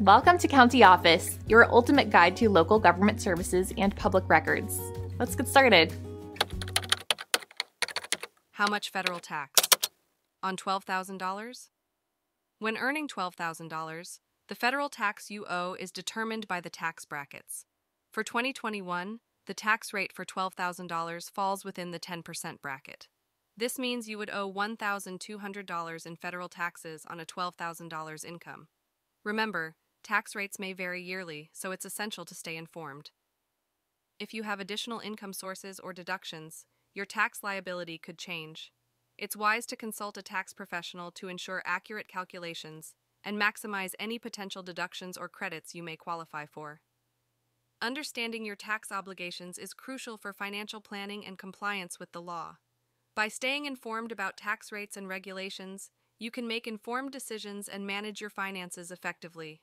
Welcome to County Office, your ultimate guide to local government services and public records. Let's get started. How much federal tax? On $12,000? When earning $12,000, the federal tax you owe is determined by the tax brackets. For 2021, the tax rate for $12,000 falls within the 10% bracket. This means you would owe $1,200 in federal taxes on a $12,000 income. Remember, tax rates may vary yearly, so it's essential to stay informed. If you have additional income sources or deductions, your tax liability could change. It's wise to consult a tax professional to ensure accurate calculations and maximize any potential deductions or credits you may qualify for. Understanding your tax obligations is crucial for financial planning and compliance with the law. By staying informed about tax rates and regulations, you can make informed decisions and manage your finances effectively.